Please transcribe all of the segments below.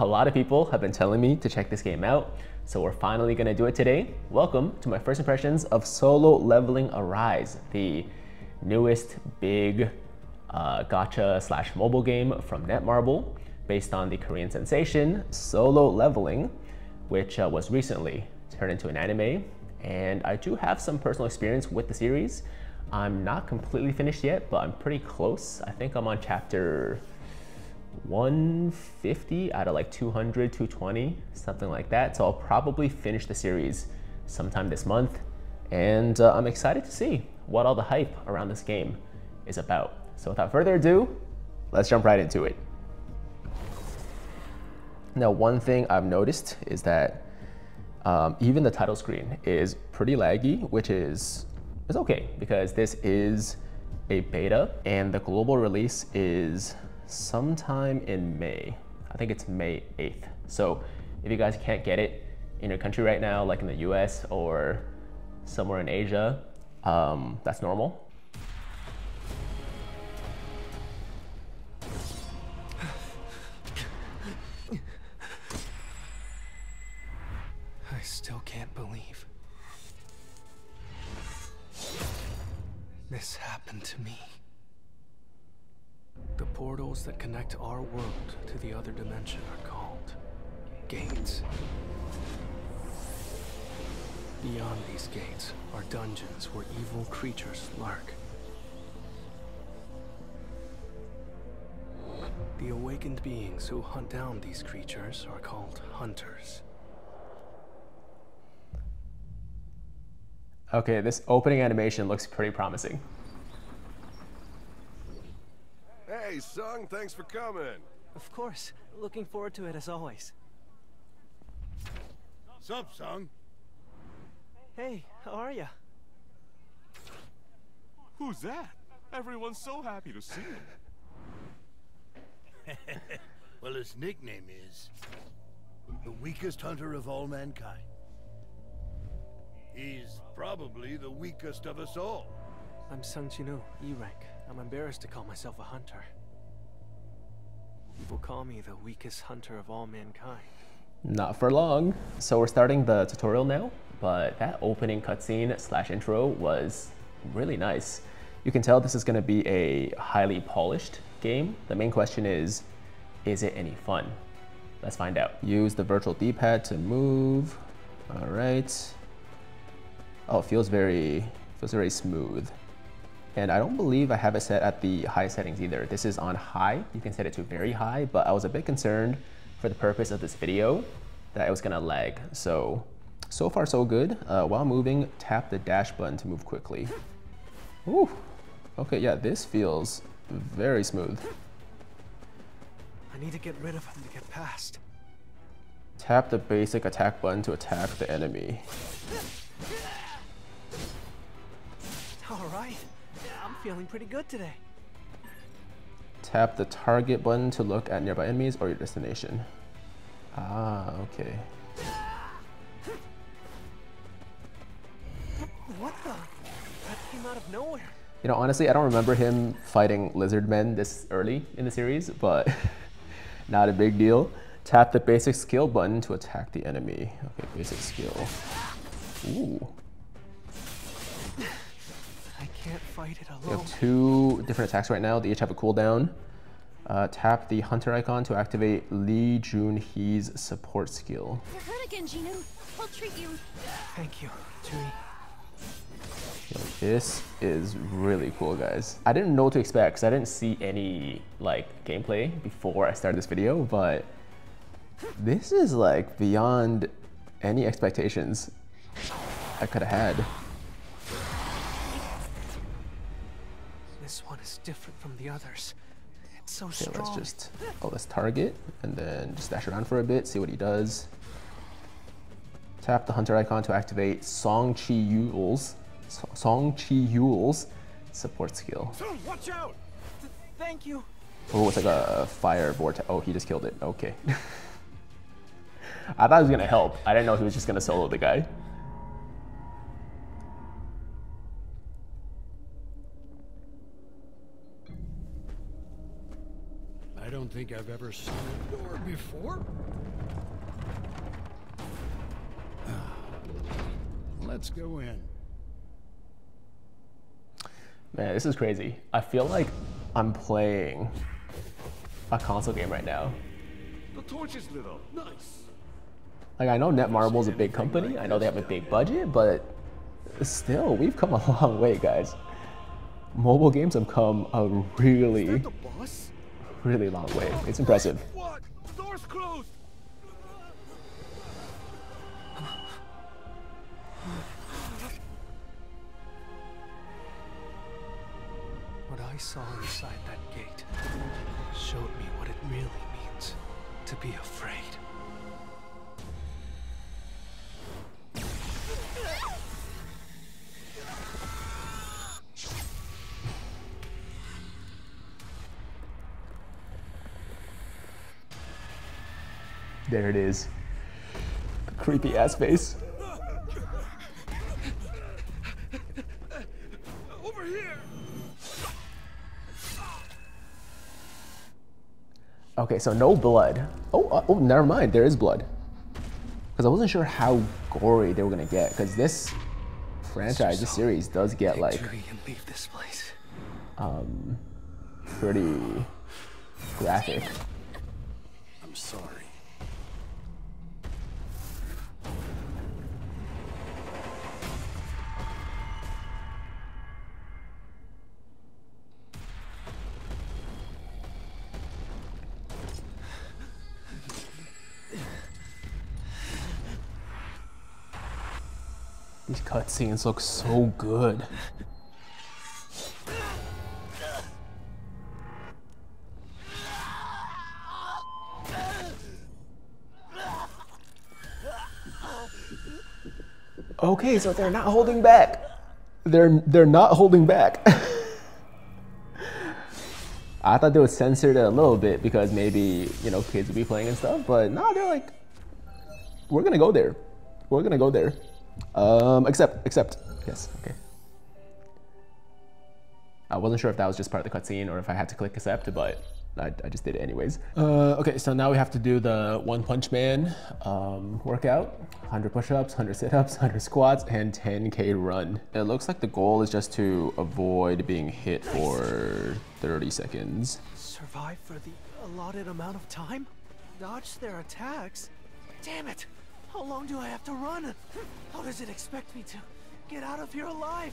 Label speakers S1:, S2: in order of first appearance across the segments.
S1: A lot of people have been telling me to check this game out, so we're finally gonna do it today. Welcome to my first impressions of Solo Leveling Arise, the newest big uh, gacha slash mobile game from Netmarble, based on the Korean sensation Solo Leveling, which uh, was recently turned into an anime. And I do have some personal experience with the series. I'm not completely finished yet, but I'm pretty close. I think I'm on chapter 150 out of like 200, 220, something like that. So I'll probably finish the series sometime this month. And uh, I'm excited to see what all the hype around this game is about. So without further ado, let's jump right into it. Now, one thing I've noticed is that um, even the title screen is pretty laggy, which is, is okay because this is a beta and the global release is sometime in May. I think it's May 8th. So if you guys can't get it in your country right now, like in the US or somewhere in Asia, um, that's normal.
S2: I still can't believe this happened to me. The portals that connect our world to the other dimension are called gates. Beyond these gates are dungeons where evil creatures lurk. The awakened beings who hunt down these creatures are called hunters.
S1: Okay, this opening animation looks pretty promising.
S3: Hey, Sung, thanks for coming.
S4: Of course. Looking forward to it as always.
S3: Sup, Sung?
S4: Hey, how are ya?
S5: Who's that? Everyone's so happy to see him.
S6: well, his nickname is the weakest hunter of all mankind. He's probably the weakest of us all.
S4: I'm Sung Jinwoo, E rank. I'm embarrassed to call myself a hunter. People call me the weakest hunter of all mankind.
S1: Not for long. So we're starting the tutorial now, but that opening cutscene slash intro was really nice. You can tell this is gonna be a highly polished game. The main question is, is it any fun? Let's find out. Use the virtual D-pad to move. All right. Oh, it feels very, feels very smooth. And I don't believe I have it set at the high settings either. This is on high. You can set it to very high, but I was a bit concerned for the purpose of this video that it was gonna lag. So, so far so good. Uh, while moving, tap the dash button to move quickly. Ooh. Okay, yeah, this feels very smooth.
S4: I need to get rid of him to get past.
S1: Tap the basic attack button to attack the enemy.
S4: Feeling pretty good today.
S1: Tap the target button to look at nearby enemies or your destination. Ah, okay.
S4: What the? That came out of nowhere.
S1: You know, honestly, I don't remember him fighting lizard men this early in the series, but not a big deal. Tap the basic skill button to attack the enemy. Okay, basic skill. Ooh. We
S4: alone.
S1: have two different attacks right now. They each have a cooldown. Uh, tap the hunter icon to activate Lee Joohee's support skill.
S7: You're hurt again, Jinwoo. I'll treat you.
S4: Thank you, Joohee.
S1: Yo, this is really cool, guys. I didn't know what to expect because I didn't see any like gameplay before I started this video, but this is like beyond any expectations I could have had.
S4: This one is different from the others. It's so
S1: Okay,
S4: strong.
S1: let's just, oh, let's target and then just dash around for a bit, see what he does. Tap the hunter icon to activate Song Chi Yul's, Song Chi Yul's support skill.
S3: Watch out!
S4: Thank you.
S1: Oh, it's like a fire vortex. Oh, he just killed it. Okay. I thought he was gonna help. I didn't know he was just gonna solo the guy.
S6: Don't think I've ever seen a door before. Ah, let's go in.
S1: Man, this is crazy. I feel like I'm playing a console game right now.
S5: The torch is lit up. Nice.
S1: Like I know Netmarble's a big company. I know they have a big budget, but still, we've come a long way, guys. Mobile games have come a really,
S5: The boss?
S1: Really long way. It's impressive.
S5: What? The door's closed.
S2: What I saw inside that gate showed me what it really means to be afraid.
S1: There it is. The creepy ass face.
S5: Over here.
S1: Okay, so no blood. Oh, uh, oh, never mind. There is blood. Because I wasn't sure how gory they were gonna get. Because this franchise, this series, does get like
S2: Victory and leave this place.
S1: um pretty graphic.
S6: I'm sorry.
S1: Cutscenes look so good. Okay, so they're not holding back. They're they're not holding back. I thought they would censor it a little bit because maybe you know kids would be playing and stuff, but no, they're like, we're gonna go there. We're gonna go there. Um, accept, accept. Yes, okay. I wasn't sure if that was just part of the cutscene or if I had to click accept, but I, I just did it anyways. Uh, okay, so now we have to do the One Punch Man um, workout. 100 push-ups, 100 sit-ups, 100 squats, and 10k run. It looks like the goal is just to avoid being hit for 30 seconds.
S4: Survive for the allotted amount of time? Dodge their attacks? Damn it! How long do I have to run? How does it expect me to get out of here alive?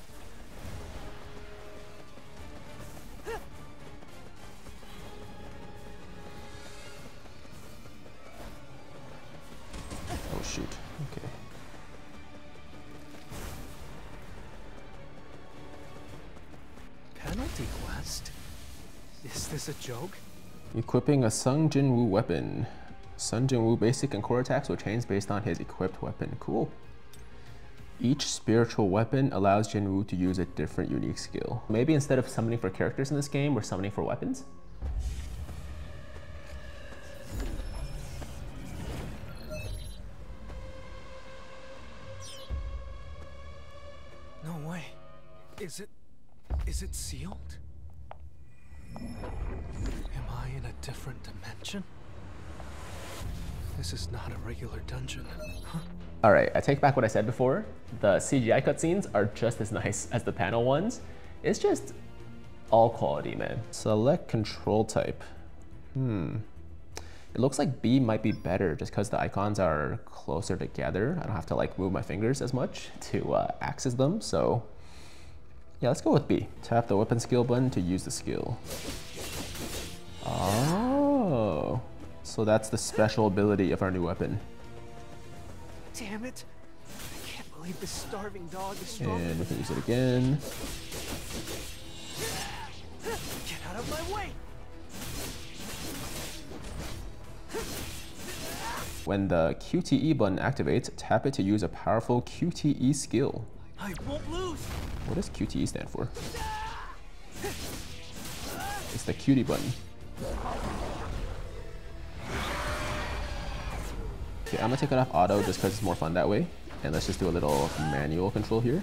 S1: Oh shoot, okay.
S4: Penalty quest? Is this a joke?
S1: Equipping a Sung Jin Woo weapon. Sung Jin Woo basic and core attacks will change based on his equipped weapon. Cool. Each spiritual weapon allows Jin Woo to use a different unique skill. Maybe instead of summoning for characters in this game, we're summoning for weapons?
S4: No way. Is it. is it sealed? Am I in a different dimension? This is not a regular dungeon. Huh?
S1: All right, I take back what I said before. The CGI cutscenes are just as nice as the panel ones. It's just all quality, man. Select control type. Hmm. It looks like B might be better just because the icons are closer together. I don't have to like move my fingers as much to uh, access them. So yeah, let's go with B. Tap the weapon skill button to use the skill. Oh, so that's the special ability of our new weapon.
S4: Damn it! I can't believe this starving dog is stronger
S1: And we can use it again.
S4: Get out of my way!
S1: When the QTE button activates, tap it to use a powerful QTE skill.
S4: I won't lose!
S1: What does QTE stand for? It's the cutie button. Okay, I'm gonna take it off auto just because it's more fun that way. And let's just do a little manual control here.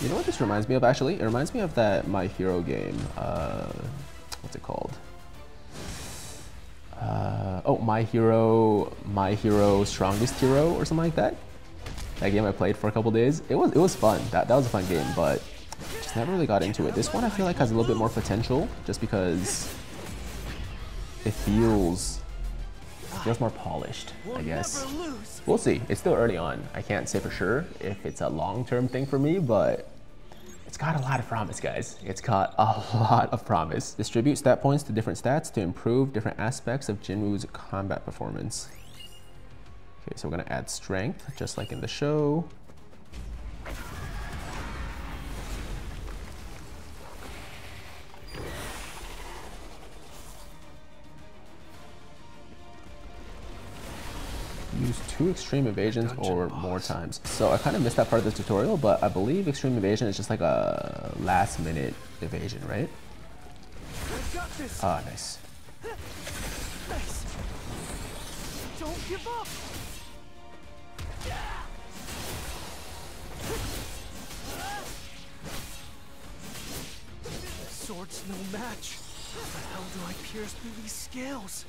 S1: You know what this reminds me of actually? It reminds me of that My Hero game. Uh, what's it called? Uh, oh, My Hero, My Hero Strongest Hero or something like that. That game I played for a couple days. It was it was fun. That that was a fun game, but just never really got into it. This one I feel like has a little bit more potential, just because it feels feels more polished. I guess. We'll see. It's still early on. I can't say for sure if it's a long-term thing for me, but it's got a lot of promise, guys. It's got a lot of promise. Distribute stat points to different stats to improve different aspects of Jinwoo's combat performance. Okay, so we're gonna add strength, just like in the show. Use two extreme evasions or
S2: boss.
S1: more times. So I kind of missed that part of the tutorial, but I believe extreme evasion is just like a last minute evasion, right?
S4: I got.
S1: Ah, nice.
S4: Nice. Don't give up. Sword's no match. How the hell do I pierce through these scales?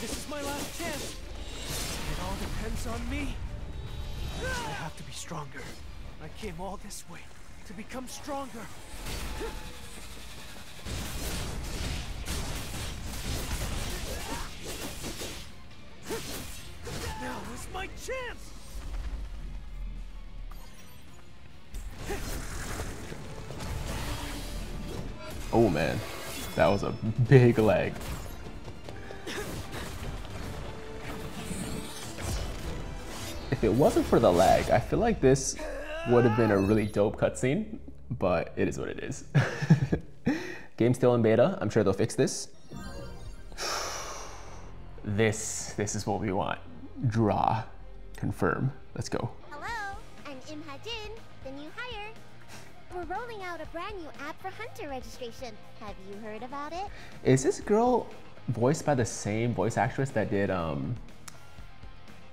S4: This is my last chance. It all depends on me. I have to be stronger. I came all this way to become stronger. Now is my chance!
S1: Oh man, that was a big leg. If it wasn't for the lag, I feel like this would have been a really dope cutscene, but it is what it is. Game still in beta. I'm sure they'll fix this. This, this is what we want. Draw. Confirm. Let's go.
S7: We're rolling out a brand new app for hunter registration. Have you heard about it?
S1: Is this girl voiced by the same voice actress that did um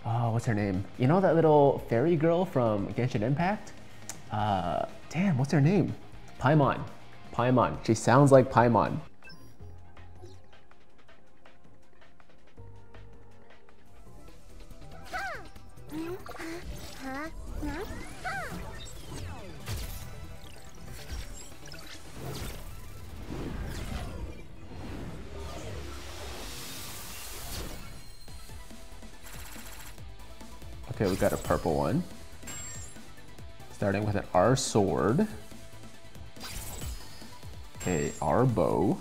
S1: oh what's her name? You know that little fairy girl from Genshin Impact? Uh damn, what's her name? Paimon. Paimon. She sounds like Paimon. Okay, we got a purple one. Starting with an R sword. A R bow.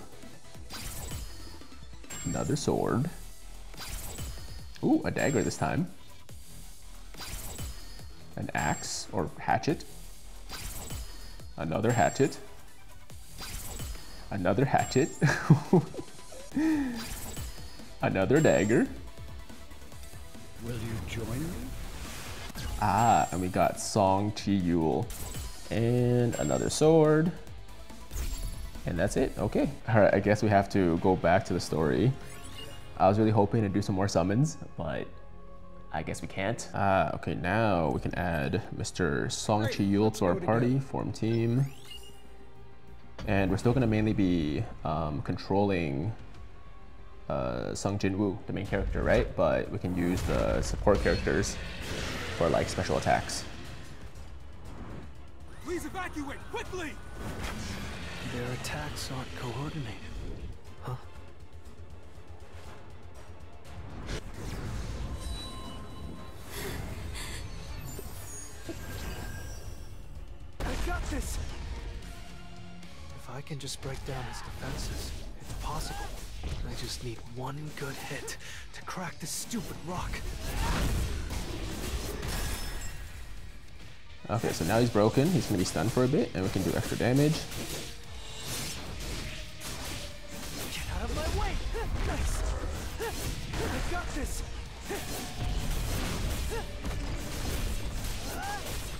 S1: Another sword. Ooh, a dagger this time. An axe or hatchet. Another hatchet. Another hatchet. Another dagger.
S6: Will you join me?
S1: Ah, and we got Song Chi Yul. And another sword. And that's it. Okay. Alright, I guess we have to go back to the story. I was really hoping to do some more summons, but I guess we can't. Ah, okay, now we can add Mr. Song Chi Yul to our party, form team. And we're still gonna mainly be um, controlling uh, Sung Jin Woo, the main character, right? But we can use the support characters for like special attacks.
S5: Please evacuate quickly!
S2: Their attacks aren't coordinated. Huh?
S4: I got this! If I can just break down his defenses, it's possible. I just need one good hit to crack this stupid rock.
S1: Okay, so now he's broken. He's gonna be stunned for a bit, and we can do extra damage.
S4: Get out of my way! Nice! I got this!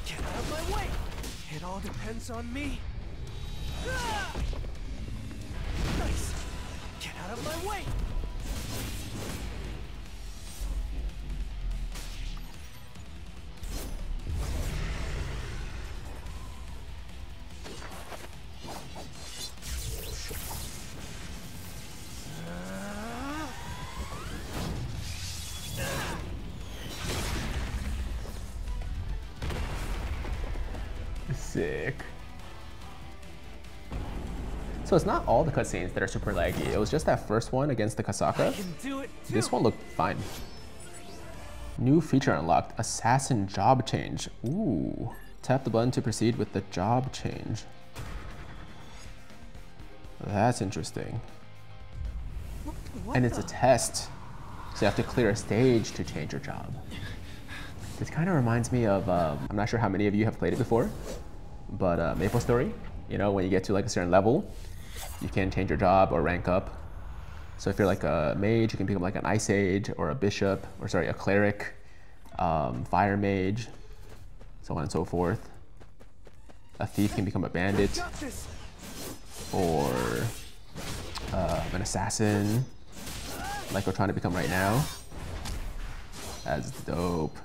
S4: Get out of my way! It all depends on me.
S1: Sick. So it's not all the cutscenes that are super laggy. It was just that first one against the Kasaka.
S4: Can do it too.
S1: This one looked fine. New feature unlocked, assassin job change. Ooh. Tap the button to proceed with the job change. That's interesting.
S4: What
S1: and it's a test. So you have to clear a stage to change your job. This kind of reminds me of, um, I'm not sure how many of you have played it before, but uh, Maple Story, you know, when you get to like a certain level, you can change your job or rank up. So if you're like a mage, you can become like an ice sage or a bishop, or sorry, a cleric, um, fire mage, so on and so forth. A thief can become a bandit or uh, an assassin, like we're trying to become right now. That's dope.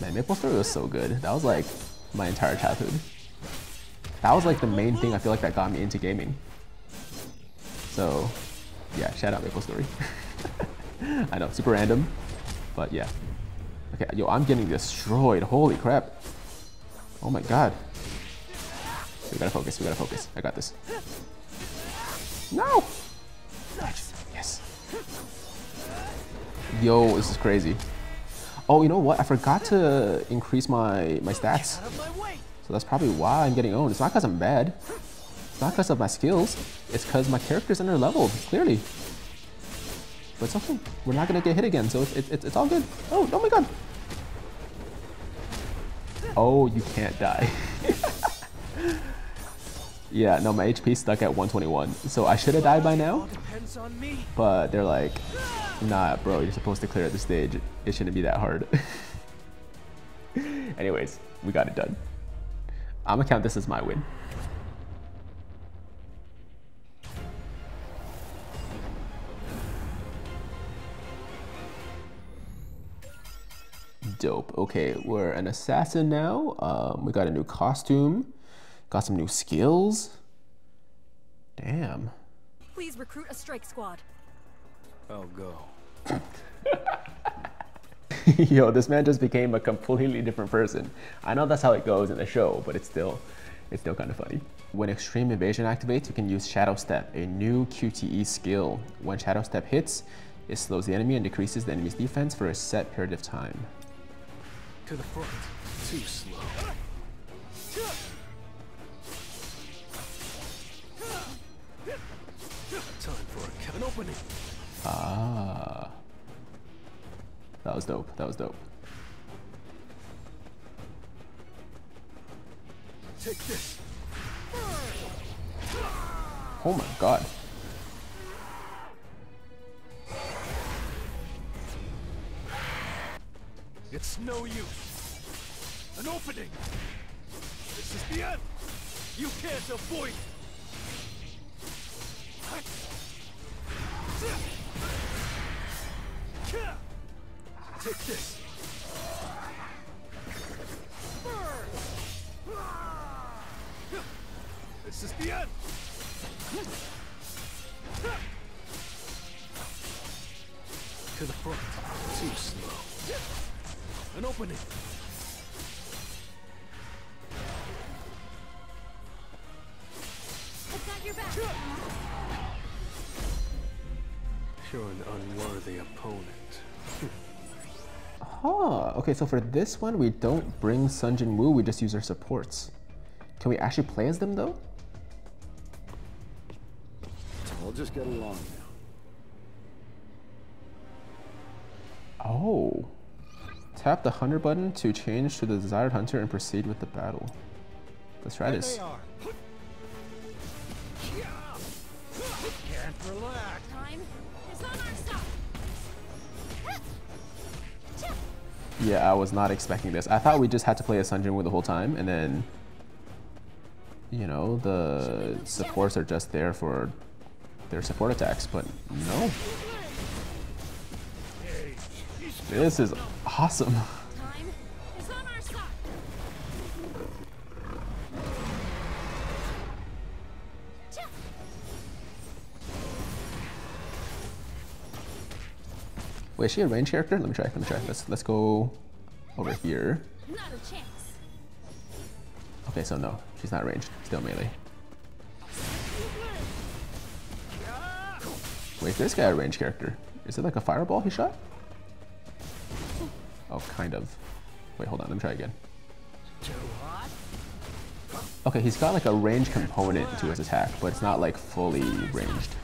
S1: Man, Maple Story was so good. That was like my entire childhood. That was like the main thing I feel like that got me into gaming. So, yeah, shout out Maple Story. I know, super random, but yeah. Okay, yo, I'm getting destroyed. Holy crap. Oh my god. We gotta focus, we gotta focus. I got this. No! Yes. Yo, this is crazy. Oh, you know what? I forgot to increase my, my stats. So that's probably why I'm getting owned. It's not because I'm bad. It's not because of my skills. It's because my character's under leveled, clearly. But it's okay. We're not gonna get hit again, so it's, it's, it's all good. Oh, oh my god. Oh, you can't die. yeah, no, my HP's stuck at 121. So I should have died by now, but they're like, nah, bro, you're supposed to clear at the stage. It shouldn't be that hard. Anyways, we got it done. I'm gonna count this as my win. Dope. Okay, we're an assassin now. Um, we got a new costume. Got some new skills. Damn.
S8: Please recruit a strike squad.
S2: I'll go.
S1: Yo, this man just became a completely different person. I know that's how it goes in the show, but it's still, it's still kind of funny. When Extreme Evasion activates, you can use Shadow Step, a new QTE skill. When Shadow Step hits, it slows the enemy and decreases the enemy's defense for a set period of time.
S2: To the front. Too slow. Time for a an opening.
S1: Ah. That was dope. That was dope.
S2: Take this.
S1: Oh my god.
S2: It's no use. An opening. This is the end. You can't avoid. Take this. This is the end. To the front. Too slow. An opening.
S7: I've got your back.
S2: You're an unworthy opponent.
S1: Huh. Okay, so for this one, we don't bring Sung Jin Woo, we just use our supports. Can we actually play as them though?
S3: We'll just get along now.
S1: Oh. Tap the hunter button to change to the desired hunter and proceed with the battle. Let's try this.
S5: Can't relax.
S1: Yeah, I was not expecting this. I thought we just had to play a Sunjin the whole time, and then, you know, the supports are just there for their support attacks, but no. This is awesome. Wait, is she a range character? Let me try, let me try. Let's, let's go over here.
S8: Not a chance.
S1: Okay, so no, she's not ranged, still melee. Wait, this guy a range character. Is it like a fireball he shot? Oh, kind of. Wait, hold on, let me try again. Okay, he's got like a range component to his attack, but it's not like fully ranged.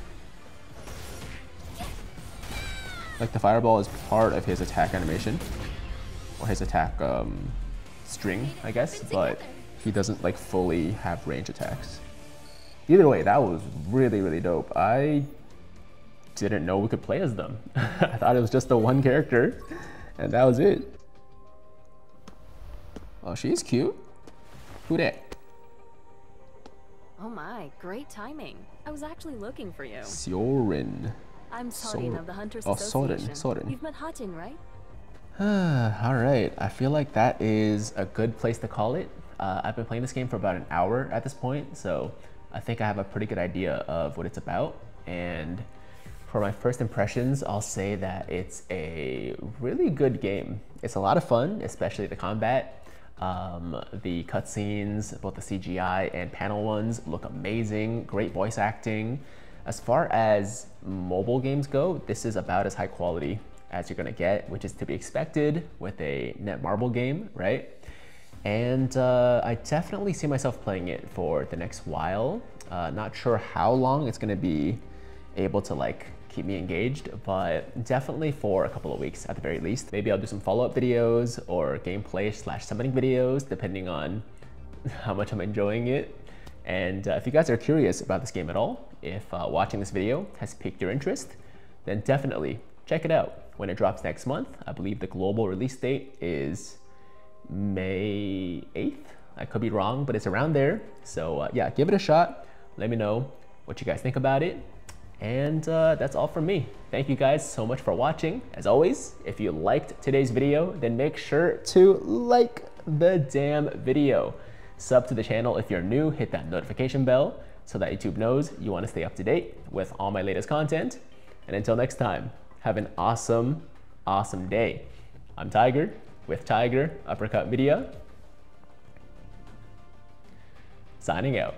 S1: Like the fireball is part of his attack animation, or his attack um, string, I guess, but he doesn't like fully have range attacks. Either way, that was really, really dope. I didn't know we could play as them. I thought it was just the one character, and that was it. Oh, she's cute. Who that?
S9: Oh my, great timing. I was actually looking for you.
S1: Seorin.
S9: I'm Sorin of the Hunters
S1: oh, Sorin. Sorin.
S9: You've met Hae-In, right?
S1: All right, I feel like that is a good place to call it. Uh, I've been playing this game for about an hour at this point, so I think I have a pretty good idea of what it's about. And for my first impressions, I'll say that it's a really good game. It's a lot of fun, especially the combat. Um, the cutscenes, both the CGI and panel ones, look amazing. Great voice acting. As far as mobile games go, this is about as high quality as you're gonna get, which is to be expected with a Netmarble game, right? And uh, I definitely see myself playing it for the next while. Uh, not sure how long it's gonna be able to like keep me engaged, but definitely for a couple of weeks at the very least. Maybe I'll do some follow-up videos or gameplay slash summoning videos, depending on how much I'm enjoying it. And uh, if you guys are curious about this game at all, if uh, watching this video has piqued your interest, then definitely check it out when it drops next month. I believe the global release date is May 8th. I could be wrong, but it's around there. So uh, yeah, give it a shot. Let me know what you guys think about it. And uh, that's all from me. Thank you guys so much for watching. As always, if you liked today's video, then make sure to like the damn video. Sub to the channel if you're new, hit that notification bell so that YouTube knows you want to stay up to date with all my latest content. And until next time, have an awesome, awesome day. I'm Tiger with Tiger Uppercut Media. Signing out.